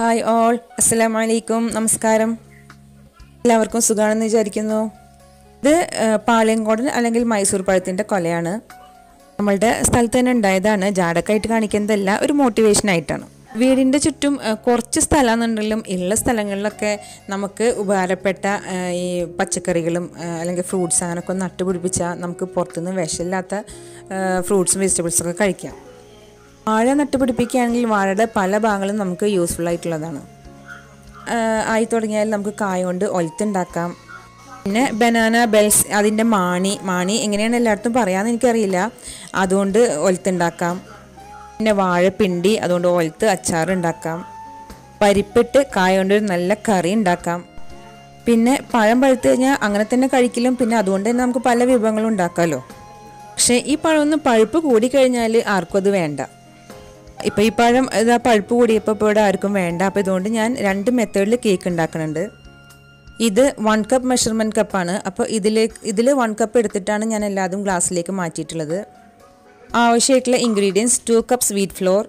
Hi all അസ്സലാമു അലൈക്കും നമസ്കാരം എല്ലാവർക്കും സുഖമാണെന്ന് വിചാരിക്കുന്നു. ഇത് പാളയങ്കോടൻ അല്ലെങ്കിൽ മൈസൂർ പഴത്തിന്റെ കൊലയാണ്. നമ്മളുടെ സ്ഥലത്ത് തന്നെ ഉണ്ടായതാണ്. ജാടക്കായിട്ട് കാണിക്കുന്നതല്ല ഒരു മോട്ടിവേഷൻ ആയിട്ടാണ്. വീടിന്റെ ചുറ്റും കുറച്ച് സ്ഥലമാണെന്നുണ്ടെങ്കിലും ഉള്ള സ്ഥലങ്ങളിലൊക്കെ നമുക്ക് ഉപകാരപ്പെട്ട ഈ പച്ചക്കറികളും അല്ലെങ്കിൽ ഫ്രൂട്ട്സ് അങ്ങനെയൊക്കെ നട്ടുപിടിപ്പിച്ചാൽ നമുക്ക് പുറത്തുനിന്ന് വിഷമില്ലാത്ത ഫ്രൂട്ട്സും വെജിറ്റബിൾസും ഒക്കെ കഴിക്കാം. വാഴ നട്ടുപിടിപ്പിക്കുകയാണെങ്കിൽ വാഴയുടെ പല ഭാഗങ്ങളും നമുക്ക് യൂസ്ഫുൾ ആയിട്ടുള്ളതാണ്. ആയി തുടങ്ങിയാൽ നമുക്ക് കായ കൊണ്ട് ഒലത്തുണ്ടാക്കാം. പിന്നെ ബനാന ബെൽസ് അതിന്റെ മാണി മാണി എങ്ങനെയാണ് എല്ലായിടത്തും പറയാമെന്ന് എനിക്കറിയില്ല. അതുകൊണ്ട് ഒലത്തുണ്ടാക്കാം. പിന്നെ വാഴപ്പിണ്ടി അതുകൊണ്ട് ഒലത്ത് അച്ചാർ ഉണ്ടാക്കാം. പരിപ്പിട്ട് കായ കൊണ്ട് ഒരു നല്ല കറി ഉണ്ടാക്കാം. പിന്നെ പഴം പഴുത്ത് കഴിഞ്ഞാൽ അങ്ങനെ തന്നെ കഴിക്കലും പിന്നെ അതുകൊണ്ട് തന്നെ നമുക്ക് പല വിഭവങ്ങളും ഉണ്ടാക്കാമല്ലോ പക്ഷേ ഈ പഴമൊന്നും പഴുപ്പ് കൂടിക്കഴിഞ്ഞാൽ ആർക്കും അത് വേണ്ട. ഇപ്പം ഈ പഴം ഇതാ പഴുപ്പ് കൂടിയപ്പോൾ ഇപ്പോൾ ഇവിടെ ആർക്കും വേണ്ട. അപ്പോൾ ഇതുകൊണ്ട് ഞാൻ രണ്ട് മെത്തേഡിൽ കേക്ക് ഉണ്ടാക്കുന്നുണ്ട് ഇത് വൺ കപ്പ് മെഷർമെന്റ് കപ്പാണ് അപ്പോൾ ഇതിലേക്ക് ഇതിൽ വൺ കപ്പ് എടുത്തിട്ടാണ് ഞാൻ എല്ലാതും ഗ്ലാസ്സിലേക്ക് മാറ്റിയിട്ടുള്ളത്. ആവശ്യമായിട്ടുള്ള ingredients two cup sweet flour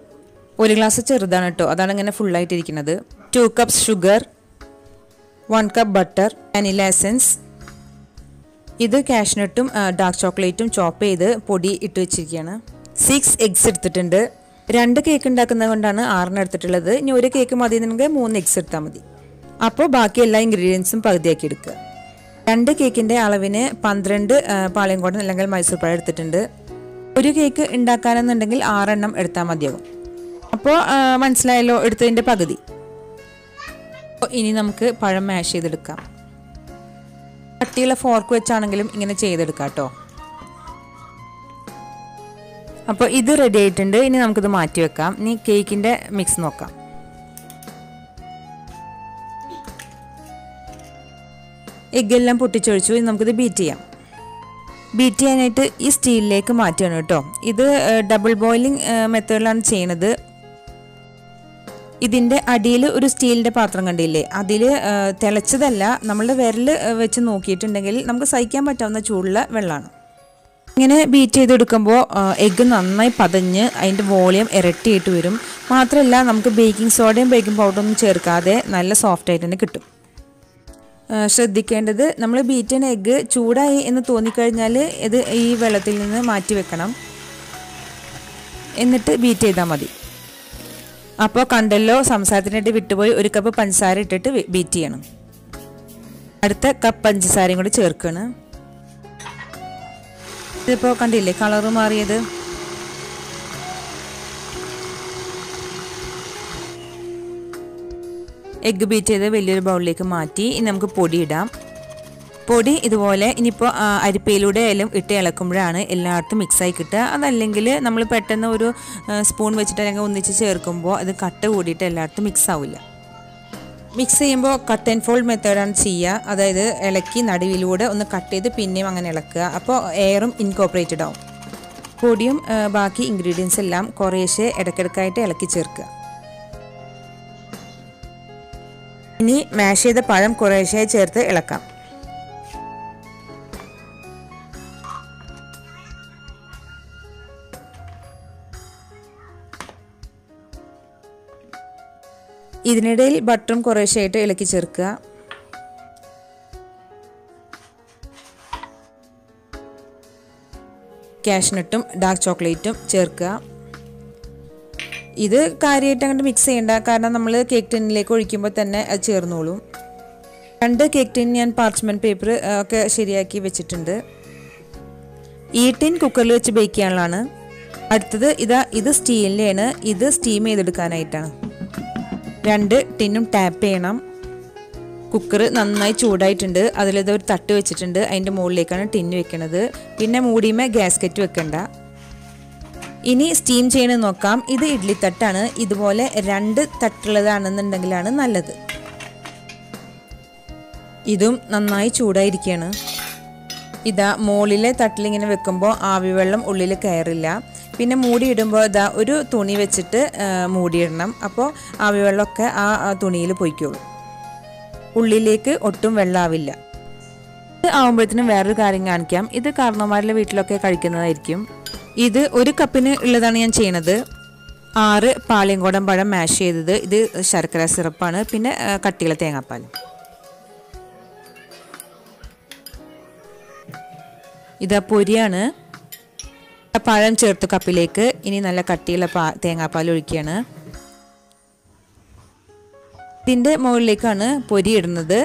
ഒരു ഗ്ലാസ് ചെറുതാണ് കേട്ടോ അതാണ് ഇങ്ങനെ ഫുള്ളായിട്ടിരിക്കുന്നത് two cup sugar one cup butter vanilla essence ഇത് കാഷ്നട്ടും ഡാർക്ക് ചോക്ലേറ്റും ചോപ്പ് ചെയ്ത് പൊടി ഇട്ട് വെച്ചിരിക്കുകയാണ്. സിക്സ് എഗ്സ് എടുത്തിട്ടുണ്ട്. രണ്ട് കേക്ക് ഉണ്ടാക്കുന്നത് കൊണ്ടാണ് ആറിന് എടുത്തിട്ടുള്ളത്. ഇനി ഒരു കേക്ക് മതി എന്നുണ്ടെങ്കിൽ മൂന്ന് എഗ്സ് എടുത്താൽ മതി. അപ്പോൾ ബാക്കി എല്ലാ ഇൻഗ്രീഡിയൻസും പകുതിയാക്കി എടുക്കുക. രണ്ട് കേക്കിന്റെ അളവിന് പന്ത്രണ്ട് പാളയും പാളയംകോടൻ അല്ലെങ്കിൽ മൈസൂർ പഴം എടുത്തിട്ടുണ്ട്. ഒരു കേക്ക് ഉണ്ടാക്കാനെന്നുണ്ടെങ്കിൽ ആറെണ്ണം എടുത്താൽ മതിയാകും. അപ്പോൾ മനസ്സിലായല്ലോ എടുത്തതിന്റെ പകുതി. അപ്പോൾ ഇനി നമുക്ക് പഴം മാഷ് ചെയ്തെടുക്കാം. കട്ടിയുള്ള ഫോർക്ക് വെച്ചാണെങ്കിലും ഇങ്ങനെ ചെയ്തെടുക്കാം കേട്ടോ. അപ്പോൾ ഇത് റെഡി ആയിട്ടുണ്ട്. ഇനി നമുക്കിത് മാറ്റി വെക്കാം. ഇനി കേക്കിന്റെ മിക്സ് നോക്കാം. എഗ്ഗെല്ലാം പൊട്ടിച്ചൊഴിച്ചു. ഇനി നമുക്കിത് ബീറ്റ് ചെയ്യാം. ബീറ്റ് ചെയ്യാനായിട്ട് ഈ സ്റ്റീലിലേക്ക് മാറ്റുകയാണ് കേട്ടോ. ഇത് ഡബിൾ ബോയിലിംഗ് മെത്തേഡിലാണ് ചെയ്യണത്. ഇതിന്റെ അടിയിൽ ഒരു സ്റ്റീലിന്റെ പാത്രം കണ്ടില്ലേ? അതിൽ തിളച്ചതല്ല. നമ്മളുടെ വിരൽ വെച്ച് നോക്കിയിട്ടുണ്ടെങ്കിൽ നമുക്ക് സഹിക്കാൻ പറ്റാവുന്ന ചൂടുള്ള വെള്ളമാണ്. ഇങ്ങനെ ബീറ്റ് ചെയ്തെടുക്കുമ്പോൾ എഗ്ഗ് നന്നായി പതഞ്ഞ് അതിന്റെ വോളിയം ഇരട്ടിയിട്ട് വരും. മാത്രമല്ല നമുക്ക് ബേക്കിംഗ് സോഡയും ബേക്കിംഗ് പൗഡറൊന്നും ചേർക്കാതെ നല്ല സോഫ്റ്റ് ആയിട്ട് തന്നെ കിട്ടും. ശ്രദ്ധിക്കേണ്ടത് നമ്മൾ ബീറ്റ് ചെയ്യുന്ന എഗ്ഗ് ചൂടായി എന്ന് തോന്നിക്കഴിഞ്ഞാൽ ഇത് ഈ വെള്ളത്തിൽ നിന്ന് മാറ്റി വെക്കണം. എന്നിട്ട് ബീറ്റ് ചെയ്താൽ മതി. അപ്പോൾ കണ്ടല്ലോ സംസാരത്തിനായിട്ട് വിട്ടുപോയി ഒരു കപ്പ് പഞ്ചസാര ഇട്ടിട്ട് ബീറ്റ് ചെയ്യണം. അടുത്ത കപ്പ് പഞ്ചസാരയും കൂടി ചേർക്കണം. ഇതിപ്പോൾ കണ്ടില്ലേ കളറ് മാറിയത്? എഗ്ഗ് ബീറ്റ് ചെയ്ത് വലിയൊരു ബൗളിലേക്ക് മാറ്റി. ഇനി നമുക്ക് പൊടി ഇടാം. പൊടി ഇതുപോലെ ഇനിയിപ്പോൾ അരിപ്പയിലൂടെ എല്ലാം ഇട്ട് ഇളക്കുമ്പോഴാണ് എല്ലായിടത്തും മിക്സായി കിട്ടുക. അതല്ലെങ്കിൽ നമ്മൾ പെട്ടെന്ന് ഒരു സ്പൂൺ വെച്ചിട്ട് അല്ലെങ്കിൽ ഒന്നിച്ച് ചേർക്കുമ്പോൾ അത് കട്ട് കൂടിയിട്ട് എല്ലായിടത്തും മിക്സ് ആവില്ല. മിക്സ് ചെയ്യുമ്പോൾ കട്ട് ആൻഡ് ഫോൾഡ് മെത്തേഡാണ് ചെയ്യുക അതായത് ഇളക്കി നടുവിലൂടെ ഒന്ന് കട്ട് ചെയ്ത് പിന്നെയും അങ്ങനെ ഇളക്കുക. അപ്പോൾ എയറും ഇൻകോപ്പറേറ്റഡ് ആവും. പൊടിയും ബാക്കി ഇൻഗ്രീഡിയൻസ് എല്ലാം കുറേശ്ശെ ഇടയ്ക്കിടയ്ക്കായിട്ട് ഇളക്കി ചേർക്കുക. ഇനി മാഷ് ചെയ്ത പഴം കുറേശ്ശെ ചേർത്ത് ഇളക്കാം. ഇതിനിടയിൽ ബട്ടറും കുറേശ്ശെയായിട്ട് ഇളക്കി ചേർക്കുക. കാഷ്നട്ടും ഡാർക്ക് ചോക്ലേറ്റും ചേർക്കുക. ഇത് കാര്യമായിട്ട് അങ്ങോട്ട് മിക്സ് ചെയ്യണ്ട. കാരണം നമ്മൾ കേക്ക് ടിന്നിലേക്ക് ഒഴിക്കുമ്പോൾ തന്നെ അത് ചേർന്നോളും. രണ്ട് കേക്ക് ടിൻ ഞാൻ പാർച്ച്മെന്റ് പേപ്പർ ഒക്കെ ശരിയാക്കി വെച്ചിട്ടുണ്ട്. ഈ ടിൻ കുക്കറിൽ വെച്ച് ബേക്ക് ചെയ്യാനുള്ളതാണ്. അടുത്തത് ഇതാ ഇത് സ്റ്റീലിന്റെയാണ്. ഇത് സ്റ്റീം ചെയ്തെടുക്കാനായിട്ടാണ്. രണ്ട് ടിന്നും ടാപ്പ് ചെയ്യണം. കുക്കർ നന്നായി ചൂടായിട്ടുണ്ട്. അതിലിത് ഒരു തട്ട് വെച്ചിട്ടുണ്ട്. അതിന്റെ മുകളിലേക്കാണ് ടിന്ന് വെക്കണത്. പിന്നെ മൂടിയുമേ ഗ്യാസ്കറ്റ് വെക്കണ്ട. ഇനി സ്റ്റീം ചെയ്യണത് നോക്കാം. ഇത് ഇഡ്ഡലി തട്ടാണ്. ഇതുപോലെ രണ്ട് തട്ടുള്ളതാണെന്നുണ്ടെങ്കിലാണ് നല്ലത്. ഇതും നന്നായി ചൂടായിരിക്കുകയാണ് ഇതാ മുകളിലെ തട്ടിലിങ്ങനെ വെക്കുമ്പോൾ ആവി വെള്ളം ഉള്ളിൽ കയറില്ല. പിന്നെ മൂടിയിടുമ്പോൾ ഇതാ ഒരു തുണി വെച്ചിട്ട് മൂടിയിടണം. അപ്പോൾ ആവിവെള്ളമൊക്കെ ആ ആ തുണിയിൽ പൊയ്ക്കോളും. ഉള്ളിലേക്ക് ഒട്ടും വെള്ളാവില്ല. ഇത് ആവുമ്പോഴത്തേനും വേറൊരു കാര്യം കാണിക്കാം. ഇത് കാരണവന്മാരുടെ വീട്ടിലൊക്കെ കഴിക്കുന്നതായിരിക്കും. ഇത് ഒരു കപ്പിന് ഉള്ളതാണ് ഞാൻ ചെയ്യണത്. ആറ് പാളിയങ്കോടൻ പഴം മാഷ് ചെയ്തത്. ഇത് ശർക്കര സിറപ്പാണ്. പിന്നെ കട്ടിയുള്ള തേങ്ങാപ്പാൽ. ഇതാ പൊരിയാണ്. പഴം ചേർത്ത് കപ്പിലേക്ക്. ഇനി നല്ല കട്ടിയുള്ള പാ തേങ്ങാപ്പാൽ ഒഴിക്കുകയാണ്. ഇതിന്റെ മുകളിലേക്കാണ് പൊരി ഇടുന്നത്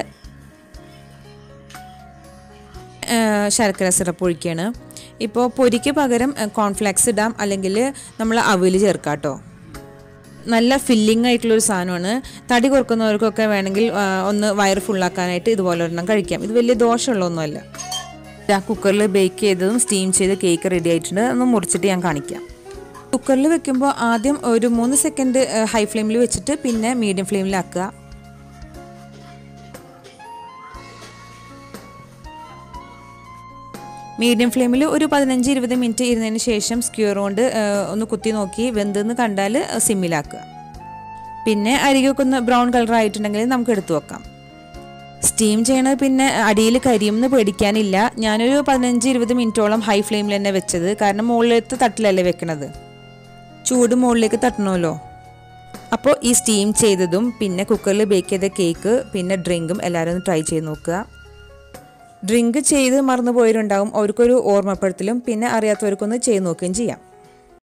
ശർക്കര സിറപ്പ് ഒഴിക്കുകയാണ്. ഇപ്പോൾ പൊരിക്ക് പകരം കോൺഫ്ലെക്സ് ഇടാം. അല്ലെങ്കിൽ നമ്മൾ അവിൽ ചേർക്കാം കേട്ടോ. നല്ല ഫില്ലിംഗ് ആയിട്ടുള്ളൊരു സാധനമാണ്. തടി കുറക്കുന്നവർക്കൊക്കെ വേണമെങ്കിൽ ഒന്ന് വയറ് ഫുള്ളാക്കാനായിട്ട് ഇതുപോലെ ഒരെണ്ണം കഴിക്കാം. ഇത് വലിയ ദോഷമുള്ളതൊന്നുമല്ല. ആ കുക്കറിൽ ബേക്ക് ചെയ്തതും സ്റ്റീം ചെയ്ത കേക്ക് റെഡി ആയിട്ടുണ്ട്. ഒന്ന് മുറിച്ചിട്ട് ഞാൻ കാണിക്കാം. കുക്കറിൽ വെക്കുമ്പോൾ ആദ്യം ഒരു മൂന്ന് സെക്കൻഡ് ഹൈ ഫ്ലെയിമിൽ വെച്ചിട്ട് പിന്നെ മീഡിയം ഫ്ലെയിമിലാക്കുക മീഡിയം ഫ്ലെയിമിൽ ഒരു പതിനഞ്ച് ഇരുപത് മിനിറ്റ് ഇരുന്നതിന് ശേഷം സ്ക്യൂർ കൊണ്ട് ഒന്ന് കുത്തി നോക്കി വെന്തെന്ന് കണ്ടാൽ സിമ്മിലാക്കുക പിന്നെ അരികൊക്കെ ഒന്ന് ബ്രൗൺ കളർ ആയിട്ടുണ്ടെങ്കിൽ നമുക്ക് എടുത്തു വെക്കാം. സ്റ്റീം ചെയ്യണത് പിന്നെ അടിയിൽ കരിയുമെന്ന് പേടിക്കാനില്ല. ഞാനൊരു പതിനഞ്ച് ഇരുപത് മിനിറ്റോളം ഹൈ ഫ്ലെയിമിൽ തന്നെ വെച്ചത്. കാരണം മുകളിലത്തെ തട്ടിലല്ലേ വെക്കണത്? ചൂട് മുകളിലേക്ക് തട്ടണമല്ലോ. അപ്പോൾ ഈ സ്റ്റീം ചെയ്തതും പിന്നെ കുക്കറിൽ ബേക്ക് ചെയ്ത കേക്ക് പിന്നെ ഡ്രിങ്കും എല്ലാവരും ഒന്ന് ട്രൈ ചെയ്ത് നോക്കുക. ഡ്രിങ്ക് ചെയ്ത് മറന്നു പോയവരുണ്ടാവും അവർക്കൊരു ഓർമ്മപ്പെടുത്തലും പിന്നെ അറിയാത്തവർക്കൊന്ന് ചെയ്ത് നോക്കുകയും ചെയ്യാം.